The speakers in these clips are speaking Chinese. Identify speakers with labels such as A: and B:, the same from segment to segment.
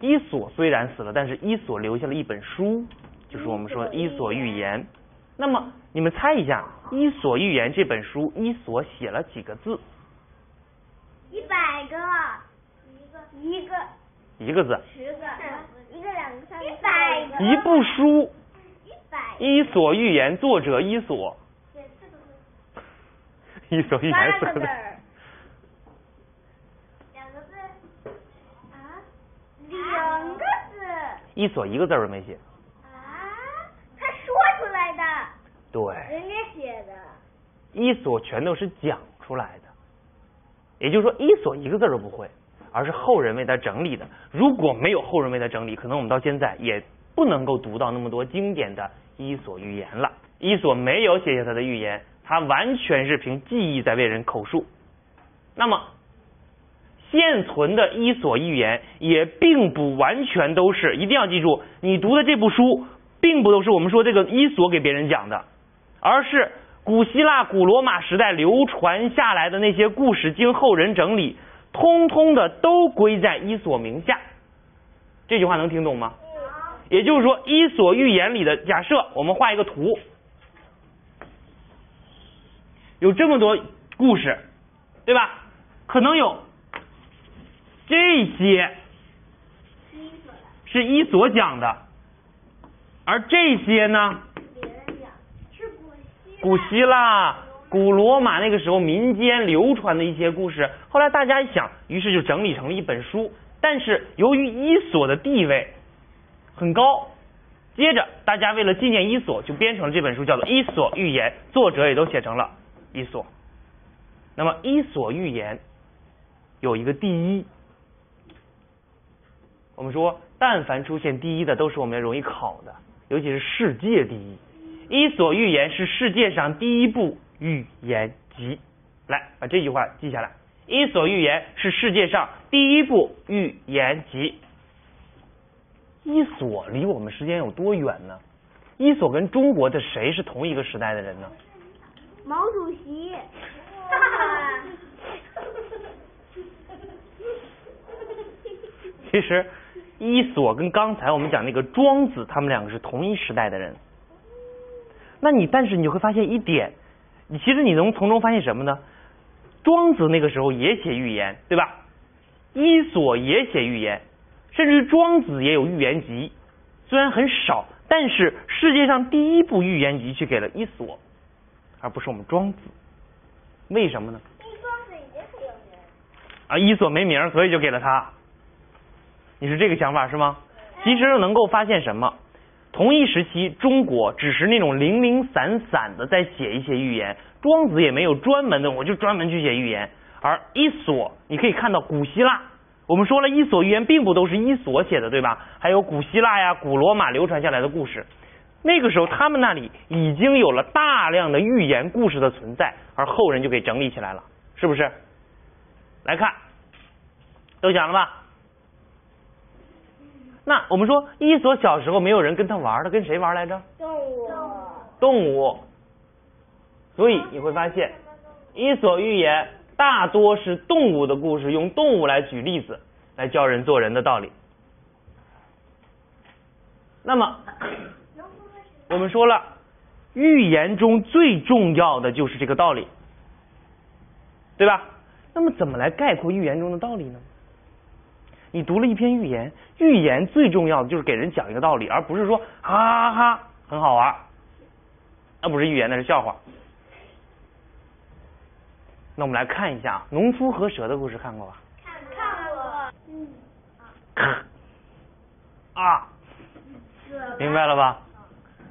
A: 伊索虽然死了，但是伊索留下了一本书，就是我们说的《伊索寓言》。那么你们猜一下，《伊索寓言》这本书，伊索写了几个字？
B: 一百个，一个，一个，
A: 一个字。
B: 十个，一个两个三个，一百个。
A: 一部书，
B: 一百。
A: 《伊索寓言》作者伊索，
B: 写四个字。
A: 《伊索寓言》四个字。
B: 两个字。啊？两个字。
A: 伊索一个字儿都没写。
B: 啊？他说出来的，
A: 对，
B: 人家写的。
A: 伊索全都是讲出来的，也就是说，伊索一个字儿都不会，而是后人为他整理的。如果没有后人为他整理，可能我们到现在也不能够读到那么多经典的《伊索寓言》了。伊索没有写下他的寓言，他完全是凭记忆在为人口述。那么，现存的《伊索寓言》也并不完全都是，一定要记住，你读的这部书，并不都是我们说这个伊索给别人讲的，而是古希腊、古罗马时代流传下来的那些故事，经后人整理，通通的都归在伊索名下。这句话能听懂吗？也就是说，《伊索寓言》里的假设，我们画一个图，有这么多故事，对吧？可能有这些是伊索讲的，而这些呢，
B: 古希
A: 腊、古罗马那个时候民间流传的一些故事，后来大家一想，于是就整理成了一本书。但是由于伊索的地位很高，接着大家为了纪念伊索，就编成了这本书，叫做《伊索寓言》，作者也都写成了伊索。那么《伊索寓言》有一个第一，我们说，但凡出现第一的，都是我们容易考的，尤其是世界第一。《伊索寓言》是世界上第一部寓言集。来，把这句话记下来。《伊索寓言》是世界上第一部寓言集。伊索离我们时间有多远呢？伊索跟中国的谁是同一个时代的人呢？
B: 毛主席。
A: 其实，伊索跟刚才我们讲那个庄子，他们两个是同一时代的人。那你但是你会发现一点，你其实你能从中发现什么呢？庄子那个时候也写寓言，对吧？伊索也写寓言，甚至于庄子也有寓言集，虽然很少，但是世界上第一部寓言集却给了伊索，而不是我们庄子。为什么呢？
B: 庄子已经很有名。
A: 啊，伊索没名，所以就给了他。你是这个想法是吗？其实能够发现什么？同一时期，中国只是那种零零散散的在写一些寓言，庄子也没有专门的，我就专门去写寓言。而伊索，你可以看到古希腊，我们说了，伊索寓言并不都是伊索写的，对吧？还有古希腊呀、古罗马流传下来的故事。那个时候，他们那里已经有了大量的寓言故事的存在，而后人就给整理起来了，是不是？来看，都想了吧？那我们说，伊索小时候没有人跟他玩，他跟谁玩来着？
B: 动物。
A: 动物。所以你会发现，伊索寓言大多是动物的故事，用动物来举例子，来教人做人的道理。那么，我们说了，寓言中最重要的就是这个道理，对吧？那么怎么来概括寓言中的道理呢？你读了一篇寓言，寓言最重要的就是给人讲一个道理，而不是说哈哈哈很好玩，那不是寓言，那是笑话。那我们来看一下农夫和蛇的故事，看过吧？
B: 看看过。
A: 嗯。啊，明白了吧？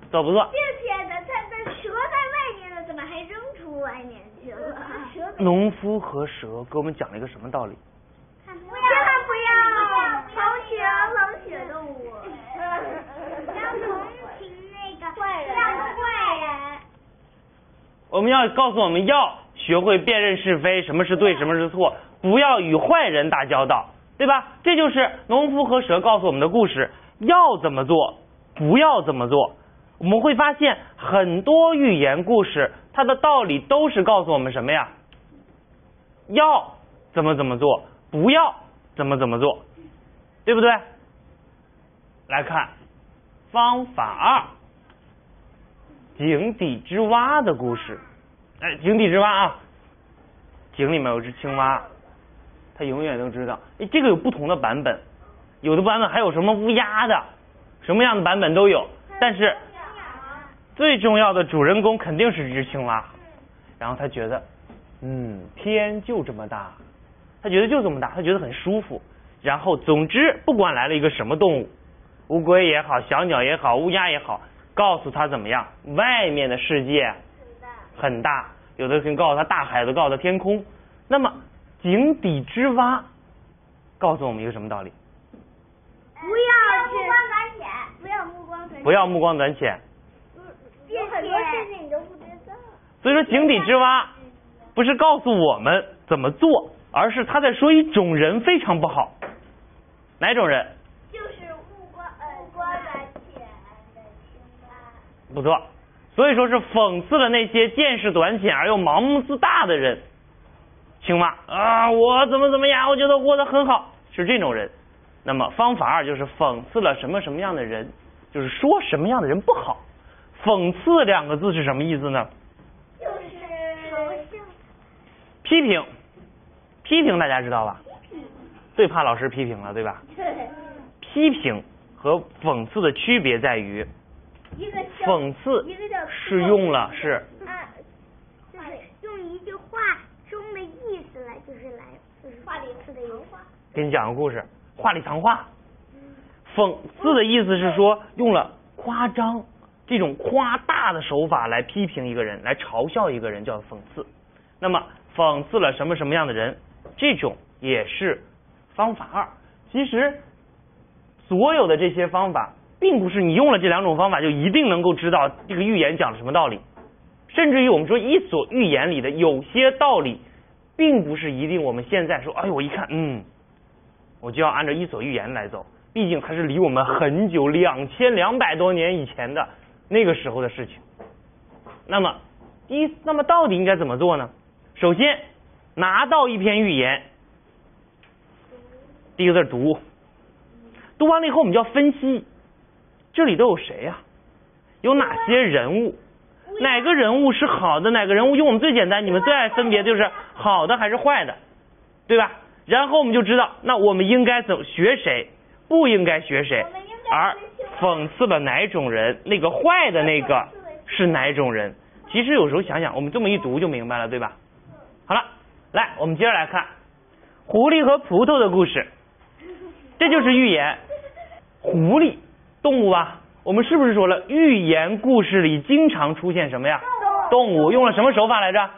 A: 做不错？
B: 并且呢，它的蛇在外面呢，怎么还扔出外面去了？
A: 农夫和蛇给我们讲了一个什么道理？
B: 千万不要挑选冷血动物，要同情那个坏人。坏人。
A: 我们要告诉我们要学会辨认是非，什么是对，什么是错，不要与坏人打交道，对吧？这就是农夫和蛇告诉我们的故事。要怎么做，不要怎么做。我们会发现很多寓言故事，它的道理都是告诉我们什么呀？要怎么怎么做，不要怎么怎么做，对不对？来看方法二，井底之蛙的故事。哎，井底之蛙啊，井里面有只青蛙，它永远都知道。哎，这个有不同的版本，有的版本还有什么乌鸦的，什么样的版本都有。但是最重要的主人公肯定是只青蛙。然后他觉得，嗯，天就这么大，他觉得就这么大，他觉得很舒服。然后，总之，不管来了一个什么动物，乌龟也好，小鸟也好，乌鸦也好，告诉他怎么样，外面的世界很大，有的人告诉他大海，有的告诉他天空。那么，井底之蛙告诉我们一个什么道理？
B: 不要目光短浅，不要目光短浅。
A: 不要目光短浅。
B: 有很多事情你都不知道。
A: 所以说，井底之蛙不是告诉我们怎么做，而是他在说一种人非常不好。哪种人？
B: 就是目光目光短浅的青蛙。
A: 不错，所以说是讽刺了那些见识短浅而又盲目自大的人。青蛙啊，我怎么怎么样？我觉得过得很好，是这种人。那么方法二就是讽刺了什么什么样的人，就是说什么样的人不好。讽刺两个字是什么意思呢？
B: 就是。
A: 批评，批评大家知道吧？最怕老师批评了，对吧？
B: 对。
A: 批评和讽刺的区别在于，讽刺是用了是
B: 啊，就是用一句话中的意思来，就是来就是话里刺的油话。
A: 给你讲个故事，话里藏话。讽刺的意思是说用了夸张这种夸大的手法来批评一个人，来嘲笑一个人，叫讽刺。那么讽刺了什么什么样的人，这种也是。方法二，其实所有的这些方法，并不是你用了这两种方法就一定能够知道这个寓言讲了什么道理，甚至于我们说《伊索寓言》里的有些道理，并不是一定我们现在说，哎呦，我一看，嗯，我就要按照《伊索寓言》来走，毕竟它是离我们很久，两千两百多年以前的那个时候的事情。那么，一，那么到底应该怎么做呢？首先，拿到一篇寓言。第一个字读，读完了以后，我们就要分析，这里都有谁呀？有哪些人物？哪个人物是好的？哪个人物用我们最简单，你们最爱分别就是好的还是坏的，对吧？然后我们就知道，那我们应该怎学谁，不应该学谁，而讽刺了哪种人，那个坏的那个是哪种人？其实有时候想想，我们这么一读就明白了，对吧？好了，来，我们接着来看狐狸和葡萄的故事。这就是寓言，狐狸动物吧？我们是不是说了，寓言故事里经常出现什么呀？动物用了什么手法来着？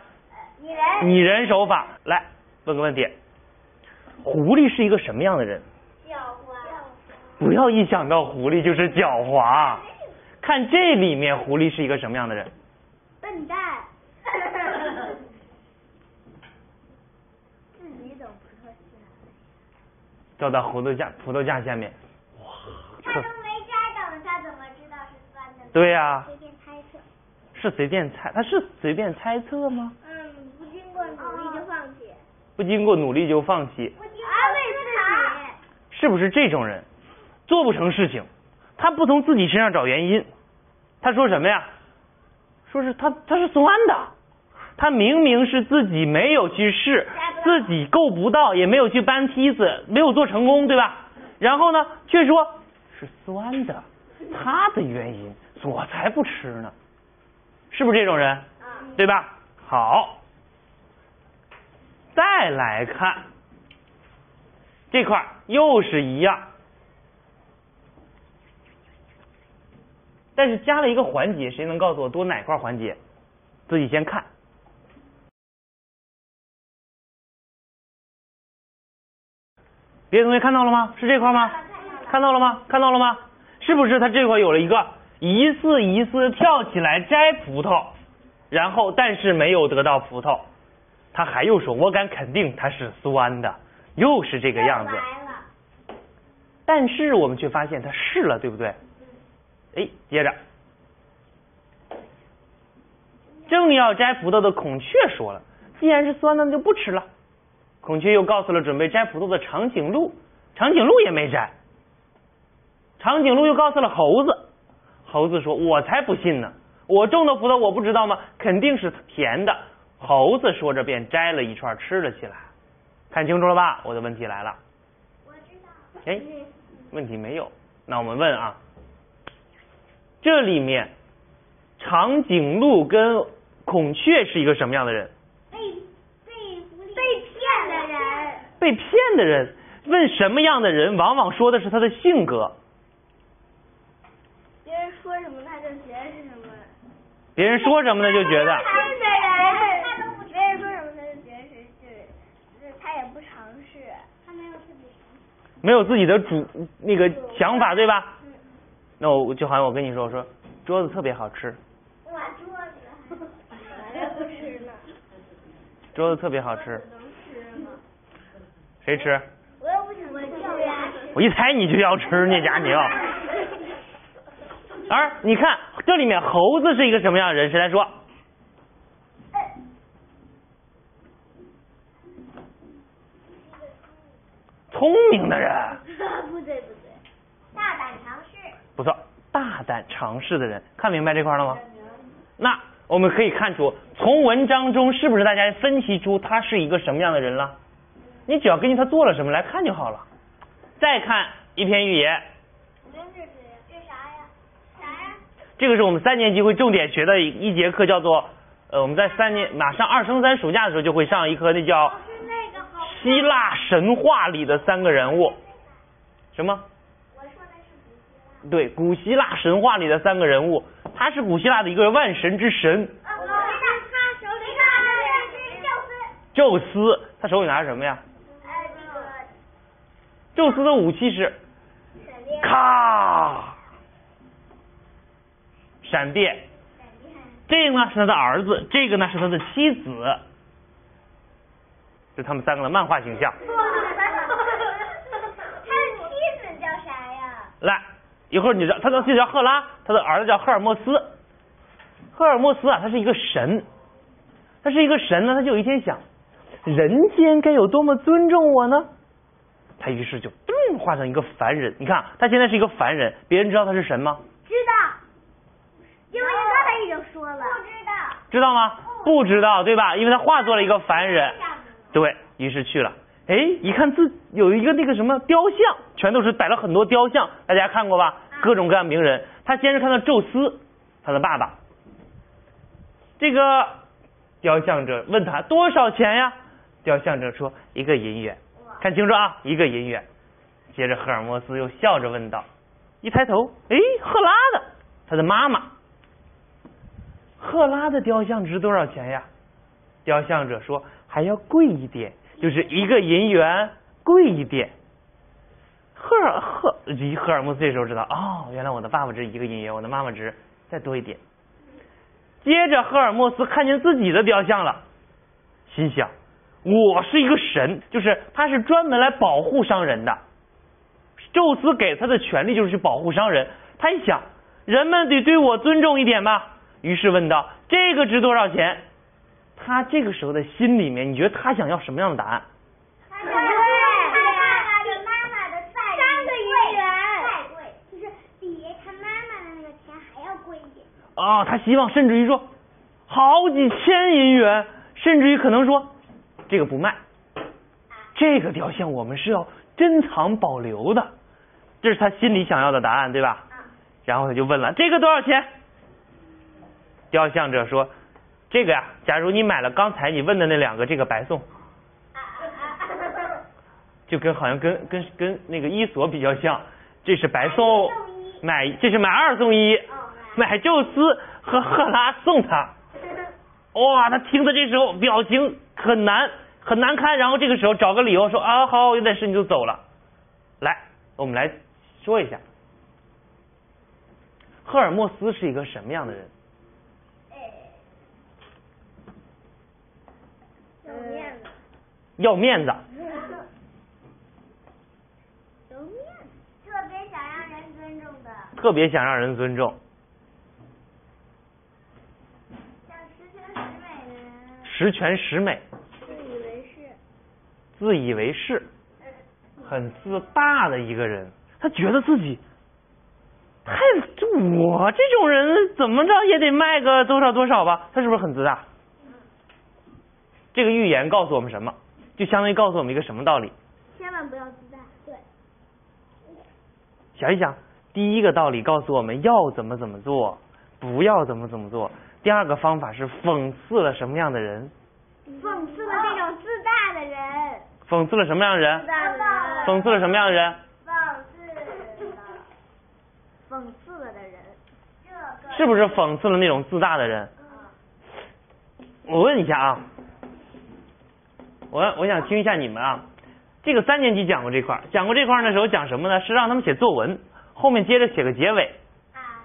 B: 拟人。
A: 拟人手法。来问个问题，狐狸是一个什么样的人？
B: 狡猾。
A: 不要一想到狐狸就是狡猾，看这里面狐狸是一个什么样的人？
B: 笨蛋。
A: 掉到葡萄架葡萄架下面，
B: 哇！他都没摘等，他怎么知道是酸的？
A: 对呀。
B: 随便猜测。
A: 是随便猜？他是随便猜测吗？
B: 嗯，不经过努力就放弃。
A: 不经过努力就放弃。
B: 不经过自己。
A: 是不是这种人做不成事情？他不从自己身上找原因，他说什么呀？说是他他是酸的，他明明是自己没有去试。自己够不到，也没有去搬梯子，没有做成功，对吧？然后呢，却说是酸的，他的原因，我才不吃呢，是不是这种人？对吧？好，再来看这块又是一样，但是加了一个环节，谁能告诉我多哪块环节？自己先看。别的同学看到了吗？是这块吗？看到了吗？看到了吗？是不是他这块有了一个一次一次跳起来摘葡萄，然后但是没有得到葡萄，他还又说我敢肯定它是酸的，又是这个样子。但是我们却发现他试了，对不对？哎，接着，正要摘葡萄的孔雀说了，既然是酸的，那就不吃了。孔雀又告诉了准备摘葡萄的长颈鹿，长颈鹿也没摘。长颈鹿又告诉了猴子，猴子说：“我才不信呢，我种的葡萄我不知道吗？肯定是甜的。”猴子说着便摘了一串吃了起来。看清楚了吧？我的问题来了。
B: 我知道。
A: 哎，问题没有。那我们问啊，这里面长颈鹿跟孔雀是一个什么样的人？
B: 被被被骗的人。
A: 被骗的人。问什么样的人，往往说的是他的性格。
B: 别人说什么他就觉得是什么。
A: 别人说什么呢就觉得。
B: 骗的人，他都不。别人说什么他就觉得是是，他也不尝试，他没有自己。
A: 没有自己的主那个想法，对吧？那我就好像我跟你说，我说桌子特别好吃。
B: 哇，桌子，我也不吃呢。
A: 桌子特别好吃。
B: 能吃吗？
A: 谁吃？
B: 我又不想吃。
A: 我一猜你就要吃，那家你要。而你看这里面猴子是一个什么样的人？谁来说？聪明的人。
B: 不对不对，大胆尝试。
A: 不错，大胆尝试的人，看明白这块了吗？那我们可以看出，从文章中是不是大家分析出他是一个什么样的人了？你只要根据他做了什么来看就好了。再看一篇寓言。
B: 这
A: 个是我们三年级会重点学的一一节课，叫做呃，我们在三年马上二升三暑假的时候就会上一课，那叫。希腊神话里的三个人物。什么？
B: 我说的是古希腊。
A: 对，古希腊神话里的三个人物，他是古希腊的一个万神之神。
B: 啊，我他手里拿的是宙斯。
A: 宙斯，他手里拿着什么呀？宙斯的武器是
B: 闪电。
A: 咔，
B: 闪电。
A: 这个呢是他的儿子，这个呢是他的妻子，就他们三个的漫画形象。
B: 他的妻子叫啥呀？
A: 来，一会儿你知道，他的妻子叫赫拉，他的儿子叫赫尔墨斯。赫尔墨斯啊，他是一个神，他是一个神呢，他就有一天想，人间该有多么尊重我呢？他于是就噔画成一个凡人。你看，他现在是一个凡人，别人知道他是神吗？
B: 知道。因为刚才已经说了。不知道。
A: 知道吗？不知道，对吧？因为他化作了一个凡人，对于是去了。哎，一看自有一个那个什么雕像，全都是摆了很多雕像，大家看过吧？各种各样名人。他先是看到宙斯，他的爸爸。这个雕像者问他多少钱呀？雕像者说一个银元。看清楚啊，一个银元。接着赫尔墨斯又笑着问道，一抬头，哎，赫拉的，他的妈妈。赫拉的雕像值多少钱呀？雕像者说还要贵一点，就是一个银元贵一点。赫尔赫离赫尔墨斯这时候知道，哦，原来我的爸爸值一个银元，我的妈妈值再多一点。接着赫尔墨斯看见自己的雕像了，心想：我是一个神，就是他是专门来保护商人的。宙斯给他的权利就是去保护商人。他一想，人们得对我尊重一点吧。于是问道：“这个值多少钱？”他这个时候的心里面，你觉得他想要什么样的答案？
B: 他对，他爸爸比妈妈的再三个银元，再贵，就是比他妈妈的那个钱还要贵一点。
A: 啊，他希望甚至于说好几千银元，甚至于可能说这个不卖，这个雕像我们是要珍藏保留的，这是他心里想要的答案，对吧？然后他就问了：“这个多少钱？”雕像者说：“这个呀，假如你买了刚才你问的那两个，这个白送。”就跟好像跟跟跟那个伊索比较像，这是白送，买这是买二送一，买宙斯和赫拉送他。哇，他听的这时候表情很难很难看，然后这个时候找个理由说啊好，有点事你就走了。来，我们来说一下，赫尔墨斯是一个什么样的人？
B: 要面子。
A: 要面子。
B: 有面子，特别想让人尊重的，
A: 特别想让人尊重，
B: 像十全十美的人，
A: 十全十美，
B: 自以为是。
A: 自以为是，很自大的一个人。他觉得自己太就我这种人怎么着也得卖个多少多少吧？他是不是很自大？这个预言告诉我们什么？就相当于告诉我们一个什么道理？
B: 千万不要自大。对。
A: 想一想，第一个道理告诉我们要怎么怎么做，不要怎么怎么做。第二个方法是讽刺了什么样的人？
B: 讽刺了那种自大的人。
A: 讽刺了什么样的人？
B: 自大的人。
A: 讽刺了什么样的人？
B: 讽刺了。讽刺了的人。这个。
A: 是不是讽刺了那种自大的人？我问一下啊，我我想听一下你们啊，这个三年级讲过这块儿，讲过这块儿的时候讲什么呢？是让他们写作文，后面接着写个结尾。
B: 啊。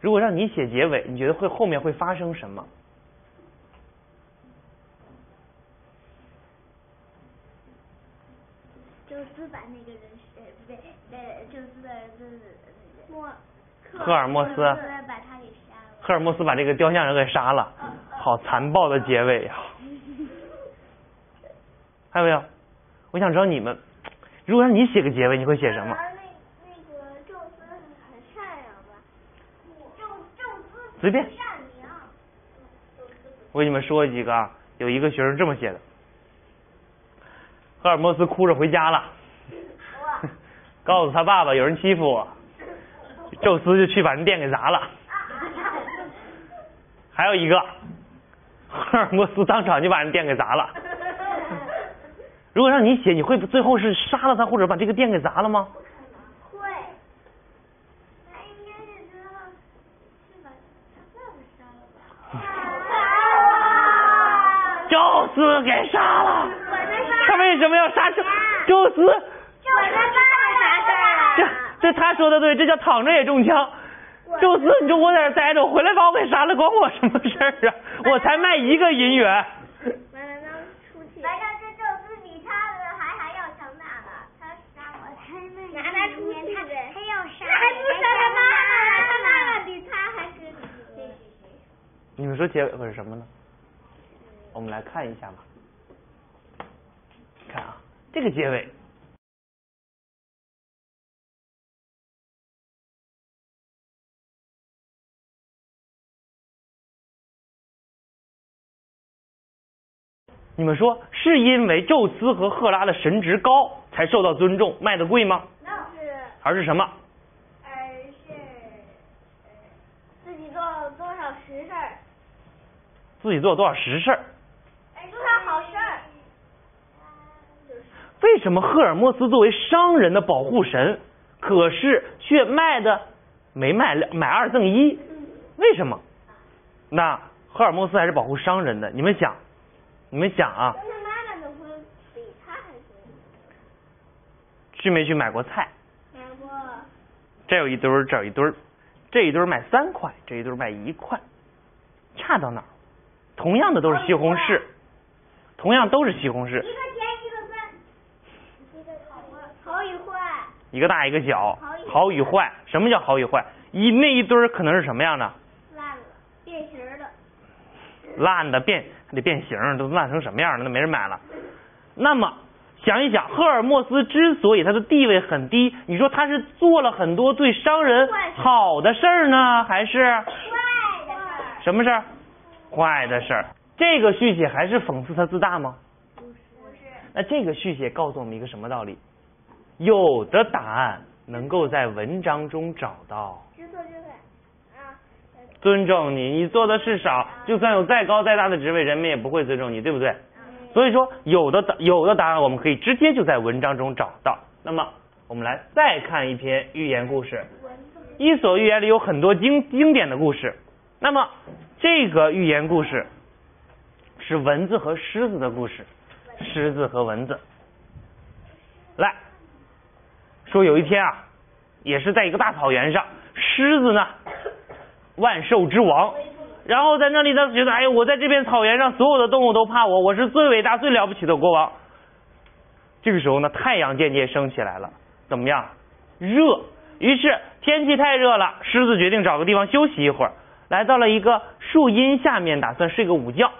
A: 如果让你写结尾，你觉得会后面会发生什么？
B: 宙斯把那个人呃不对呃宙斯的儿子莫
A: 赫尔墨斯
B: 把他给杀了。
A: 赫尔墨斯把这个雕像人给杀了，好残暴的结尾呀！还有没有？我想知道你们，如果让你写个结尾，你会写什么？
B: 那那个宙斯很善良吧？宙宙斯
A: 随便。
B: 善良。
A: 我给你们说几个啊，有一个学生这么写的：赫尔墨斯哭着回家了，告诉他爸爸有人欺负我，宙斯就去把人店给砸了。还有一个，赫尔墨斯当场就把人店给砸了。如果让你写，你会最后是杀了他，或者把这个店给砸了吗？
B: 会。他应该是知道是把他爸爸杀了吧？
A: 宙斯给杀了。他为什么要杀宙宙斯？
B: 我的爸爸啥事儿
A: 这这他说的对，这叫躺着也中枪。宙斯，你就我在这待着，回来把我给杀了，关我什么事儿啊？我才卖一个银元。
B: 完了，那出去。完了，这宙斯比他的还还要强大呢，他杀我才卖。拿他出去，他他要杀。他还不杀他妈妈，他妈妈比他还可怜。
A: 你们说结尾会是什么呢？我们来看一下吧。看啊，这个结尾。你们说是因为宙斯和赫拉的神职高才受到尊重，卖的贵吗？
B: 是。
A: 而是什么？
B: 而是自己做了多少实事儿。
A: 自己做了多少实事儿？
B: 哎，多少好事儿。
A: 为什么赫尔墨斯作为商人的保护神，可是却卖的没卖买二赠一？为什么？那赫尔墨斯还是保护商人的，你们想？你们想啊？
B: 那他妈妈怎么会比他还多？
A: 去没去买过菜？
B: 买过。
A: 这有一堆儿，这有一堆儿，这一堆儿卖三块，这一堆儿卖一块，差到哪儿？同样的都是西红柿，同样都是西红柿。
B: 一个甜一个酸，一个好好与坏。
A: 一个大一个小，好与坏。什么叫好与坏？一那一堆儿可能是什么样的？
B: 烂了，变形的。
A: 烂的变。得变形，都烂成什么样了？那没人买了。那么想一想，赫尔墨斯之所以他的地位很低，你说他是做了很多对商人好的事儿呢，还是
B: 坏的事儿？
A: 什么事儿？坏的事儿。这个续写还是讽刺他自大吗？
B: 不是。
A: 那这个续写告诉我们一个什么道理？有的答案能够在文章中找到。
B: 知错就改。
A: 尊重你，你做的事少，就算有再高再大的职位，人们也不会尊重你，对不对？所以说，有的答有的答案我们可以直接就在文章中找到。那么，我们来再看一篇寓言故事，《伊索寓言》里有很多经经典的故事。那么，这个寓言故事是蚊子和狮子的故事，狮子和蚊子。来说有一天啊，也是在一个大草原上，狮子呢。万兽之王，然后在那里他觉得，哎，我在这片草原上，所有的动物都怕我，我是最伟大、最了不起的国王。这个时候呢，太阳渐渐升起来了，怎么样？热。于是天气太热了，狮子决定找个地方休息一会儿，来到了一个树荫下面，打算睡个午觉。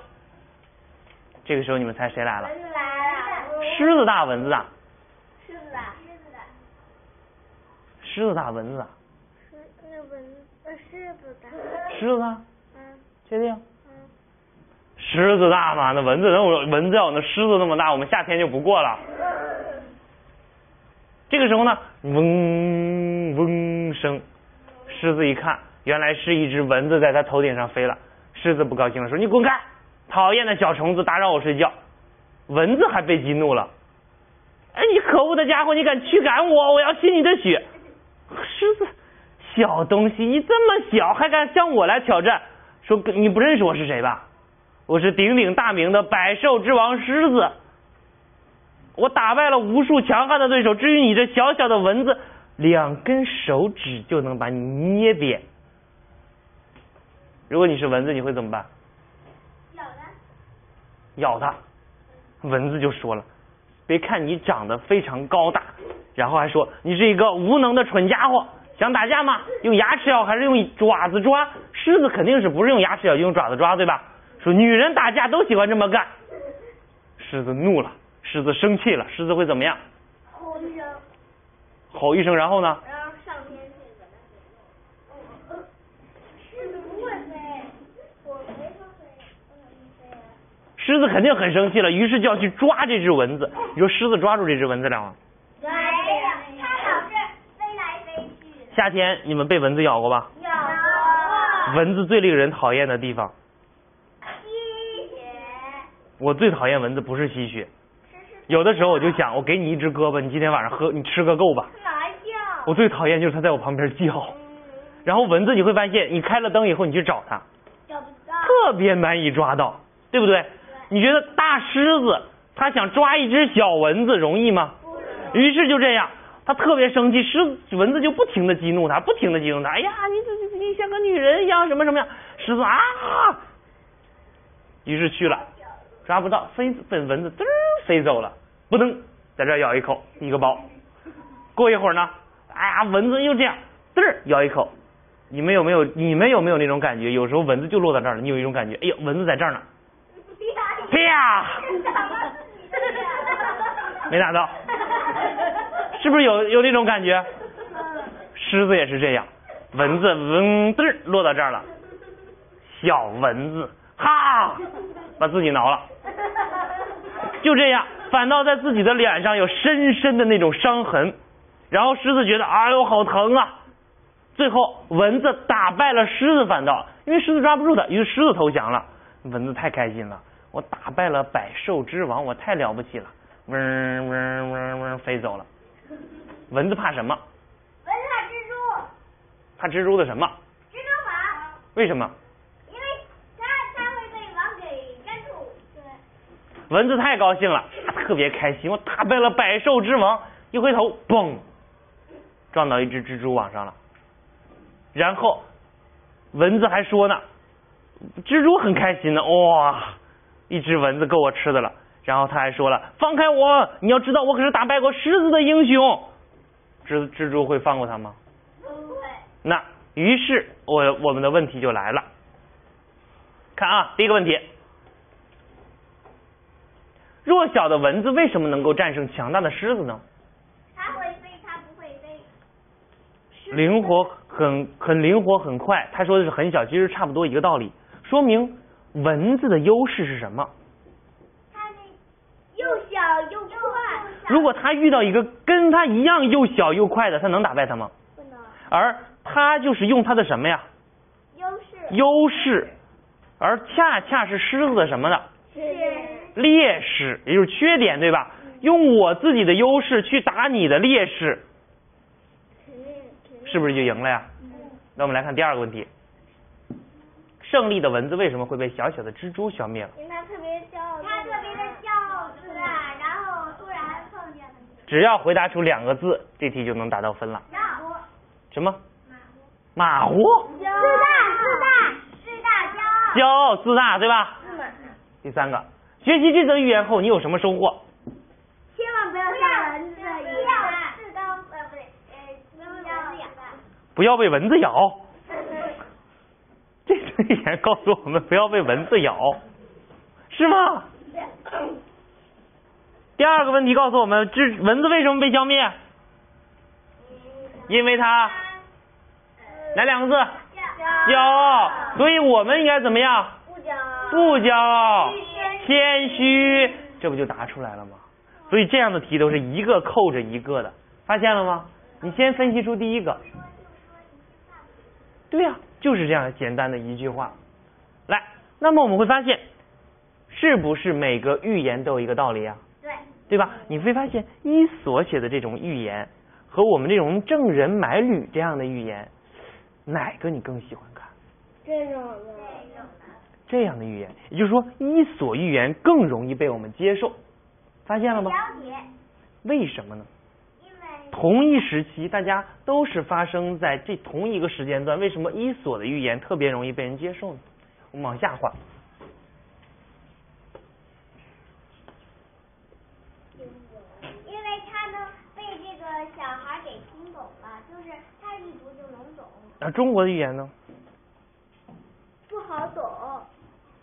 A: 这个时候你们猜谁来了？
B: 蚊子来了。
A: 狮子大，蚊子大。
B: 狮子大，狮子大。
A: 狮子大，蚊子大。
B: 狮子大。
A: 狮子大？
B: 嗯。
A: 确定？
B: 嗯。
A: 狮子大吗？那蚊子能有蚊子要有那狮子那么大，我们夏天就不过了。这个时候呢，嗡嗡声，狮子一看，原来是一只蚊子在它头顶上飞了。狮子不高兴了，说：“你滚开，讨厌的小虫子，打扰我睡觉。”蚊子还被激怒了，哎，你可恶的家伙，你敢驱赶我，我要吸你的血！狮子，小东西，你这么小还敢向我来挑战？说你不认识我是谁吧？我是鼎鼎大名的百兽之王狮子。我打败了无数强悍的对手，至于你这小小的蚊子，两根手指就能把你捏扁。如果你是蚊子，你会怎么办？
B: 咬它。
A: 咬它。蚊子就说了：“别看你长得非常高大，然后还说你是一个无能的蠢家伙，想打架吗？用牙齿咬还是用爪子抓？狮子肯定是不是用牙齿咬，用爪子抓，对吧？说女人打架都喜欢这么干。”狮子怒了。狮子生气了，狮子会怎么样？
B: 吼一声。
A: 吼一声，然后呢？
B: 然后上天去把它狮子不会飞，我没说飞，
A: 狮子肯定很生气了，于是就要去抓这只蚊子。你说狮子抓住这只蚊子了吗？
B: 没有，它老是飞来飞去。
A: 夏天你们被蚊子咬过吧？
B: 咬过。
A: 蚊子最令人讨厌的地方。
B: 吸血。
A: 我最讨厌蚊子不是吸血。有的时候我就想，我给你一只胳膊，你今天晚上喝，你吃个够吧。我最讨厌就是它在我旁边叫。然后蚊子你会发现，你开了灯以后，你去找它，
B: 找不到。
A: 特别难以抓到，对不对？你觉得大狮子它想抓一只小蚊子容易吗？于是就这样，它特别生气，狮子蚊子就不停的激怒它，不停的激怒它。哎呀，你你你像个女人一样，什么什么样？狮子啊，于是去了，抓不到，飞被蚊子嘚飞走了。不能在这咬一口，一个包。过一会儿呢，哎呀，蚊子又这样，嘚儿咬一口。你们有没有？你们有没有那种感觉？有时候蚊子就落到这儿了，你有一种感觉，哎呦，蚊子在这儿呢。啪！没打到，是不是有有那种感觉？狮子也是这样，蚊子嗡嘚儿落到这儿了，小蚊子哈，把自己挠了，就这样。反倒在自己的脸上有深深的那种伤痕，然后狮子觉得哎呦好疼啊！最后蚊子打败了狮子，反倒因为狮子抓不住它，于是狮子投降了。蚊子太开心了，我打败了百兽之王，我太了不起了！嗡嗡嗡嗡飞走了。蚊子怕什么？
B: 蚊子怕蜘蛛。
A: 怕蜘蛛的什么？
B: 蜘蛛网。
A: 为什么？
B: 因为它它会被网给粘住。对。
A: 蚊子太高兴了。特别开心，我打败了百兽之王，一回头，嘣，撞到一只蜘蛛网上了。然后蚊子还说呢，蜘蛛很开心呢，哇，一只蚊子够我吃的了。然后他还说了，放开我，你要知道我可是打败过狮子的英雄。蜘蜘蛛会放过他吗？
B: 不会。
A: 那于是我我们的问题就来了，看啊，第一个问题。弱小的蚊子为什么能够战胜强大的狮子呢？
B: 它会飞，它不会飞。
A: 灵活，很很灵活，很快。他说的是很小，其实差不多一个道理。说明蚊子的优势是什么？
B: 它那又小又快。
A: 如果它遇到一个跟它一样又小又快的，它能打败它吗？
B: 不能。
A: 而它就是用它的什么呀？
B: 优势。
A: 优势，而恰恰是狮子的什么呢？劣势，也就是缺点，对吧？用我自己的优势去打你的劣势，是不是就赢了呀？那我们来看第二个问题：胜利的蚊子为什么会被小小的蜘蛛消灭了？
B: 因为它特别骄傲，它特别的骄傲自大，然后突然碰见了。
A: 只要回答出两个字，这题就能达到分了。
B: 马虎。
A: 什么？
B: 马
A: 虎。
B: 自大，自大，自大，骄傲。
A: 骄傲自大，对吧？第三个。学习这则寓言后，你有什么收获？
B: 千万不要像蚊子一样，自高呃不对，呃不要被蚊子咬。
A: 不要被蚊子咬。这则寓言告诉我们不要被蚊子咬，是吗？第二个问题告诉我们，这蚊子为什么被消灭？因为它哪两个字？骄傲，所以我们应该怎么样？
B: 不骄傲。
A: 不骄傲，谦虚，这不就答出来了吗？所以这样的题都是一个扣着一个的，发现了吗？你先分析出第一个。对呀，就是这样简单的一句话。来，那么我们会发现，是不是每个寓言都有一个道理啊？
B: 对。
A: 对吧？你会发现伊索写的这种寓言和我们这种郑人买履这样的寓言，哪个你更喜欢看？
B: 这种的。
A: 这样的寓言，也就是说，伊索寓言更容易被我们接受，发现了吗？
B: 了解。
A: 为什么呢？同一时期，大家都是发生在这同一个时间段，为什么伊索的寓言特别容易被人接受呢？我们往下画。
B: 因为他能被这个小孩给听懂了，就是他一读就能懂。
A: 那中国的寓言呢？
B: 不好懂，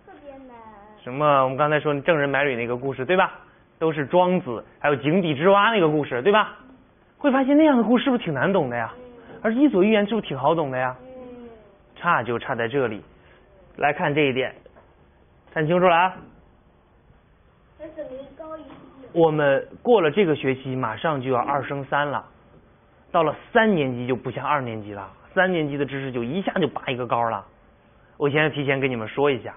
B: 特别难。
A: 什么？我们刚才说郑人买履那个故事，对吧？都是庄子，还有井底之蛙那个故事，对吧？会发现那样的故事是不是挺难懂的呀？而伊索寓言是不是挺好懂的呀？差就差在这里。来看这一点，看清楚了啊！我们过了这个学期，马上就要二升三了。到了三年级就不像二年级了，三年级的知识就一下就拔一个高了。我现在提前跟你们说一下，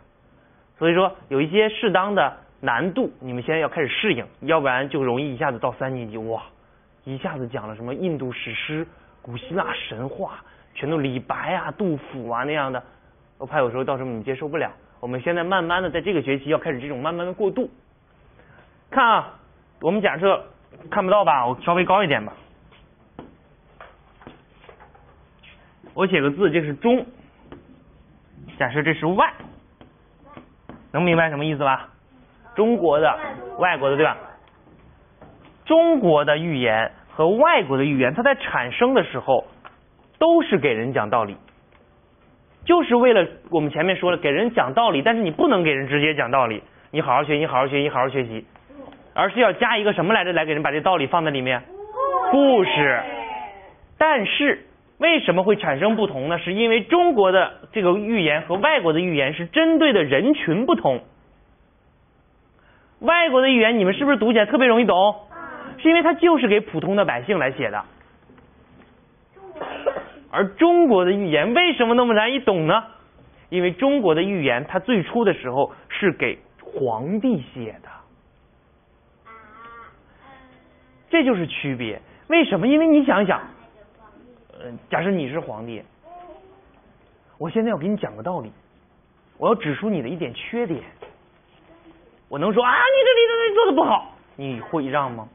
A: 所以说有一些适当的难度，你们现在要开始适应，要不然就容易一下子到三年级，哇，一下子讲了什么印度史诗、古希腊神话，全都李白啊、杜甫啊那样的。我怕有时候到时候你接受不了，我们现在慢慢的在这个学期要开始这种慢慢的过渡。看啊，我们假设看不到吧，我稍微高一点吧。我写个字，这是中，假设这是外，能明白什么意思吧？中国的、外国的，对吧？中国的寓言和外国的寓言，它在产生的时候都是给人讲道理。就是为了我们前面说了，给人讲道理，但是你不能给人直接讲道理，你好好学习，好好学习，好好学习，而是要加一个什么来着，来给人把这道理放在里面，故事。但是为什么会产生不同呢？是因为中国的这个寓言和外国的寓言是针对的人群不同。外国的寓言你们是不是读起来特别容易懂？是因为它就是给普通的百姓来写的。而中国的寓言为什么那么难以懂呢？因为中国的寓言它最初的时候是给皇帝写的，这就是区别。为什么？因为你想一想，嗯，假设你是皇帝，我现在要给你讲个道理，我要指出你的一点缺点，我能说啊，你这里这里做的不好，你会让吗？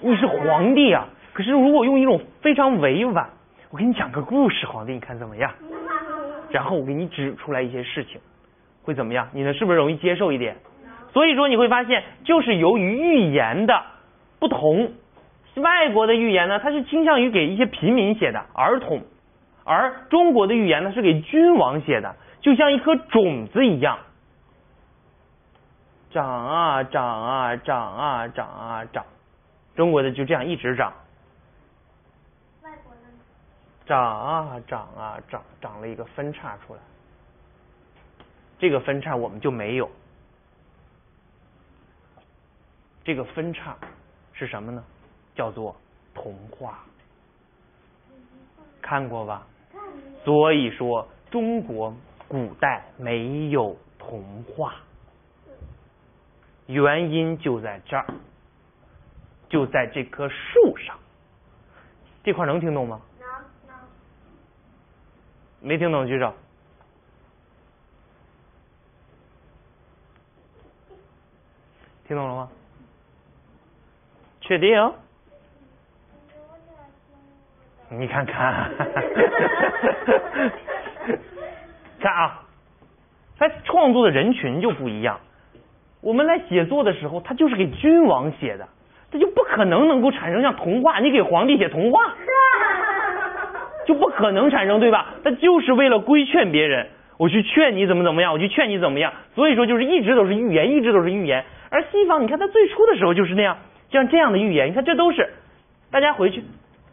A: 你是皇帝啊，可是如果用一种非常委婉。我给你讲个故事，皇帝，你看怎么样？然后我给你指出来一些事情，会怎么样？你呢，是不是容易接受一点？所以说你会发现，就是由于寓言的不同，外国的寓言呢，它是倾向于给一些平民写的儿童，而中国的寓言呢是给君王写的，就像一颗种子一样，长啊长啊长啊长啊长，中国的就这样一直长。长啊涨啊涨，涨了一个分叉出来，这个分叉我们就没有。这个分叉是什么呢？叫做童话，看过吧？所以说中国古代没有童话，原因就在这儿，就在这棵树上。这块能听懂吗？能能没听懂举手。听懂了吗？确定？你看看，看啊，他创作的人群就不一样。我们来写作的时候，他就是给君王写的，这就不可能能够产生像童话。你给皇帝写童话？就不可能产生，对吧？他就是为了规劝别人，我去劝你怎么怎么样，我去劝你怎么样。所以说，就是一直都是预言，一直都是预言。而西方，你看它最初的时候就是那样，像这样的预言，你看这都是。大家回去，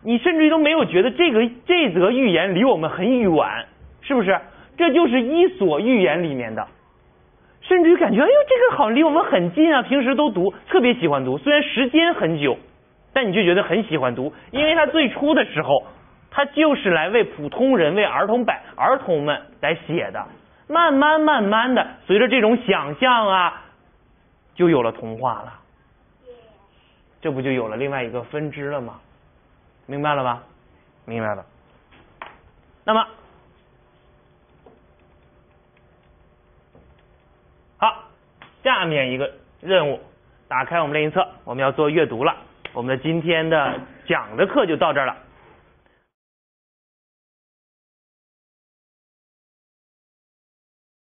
A: 你甚至于都没有觉得这个这则预言离我们很远，是不是？这就是《伊索寓言》里面的，甚至于感觉，哎呦，这个好像离我们很近啊，平时都读，特别喜欢读。虽然时间很久，但你就觉得很喜欢读，因为它最初的时候，它就是来为普通人、为儿童百儿童们来写的。慢慢慢慢的，随着这种想象啊，就有了童话了。这不就有了另外一个分支了吗？明白了吧？明白了。那么，好，下面一个任务，打开我们练习册，我们要做阅读了。我们的今天的讲的课就到这儿了。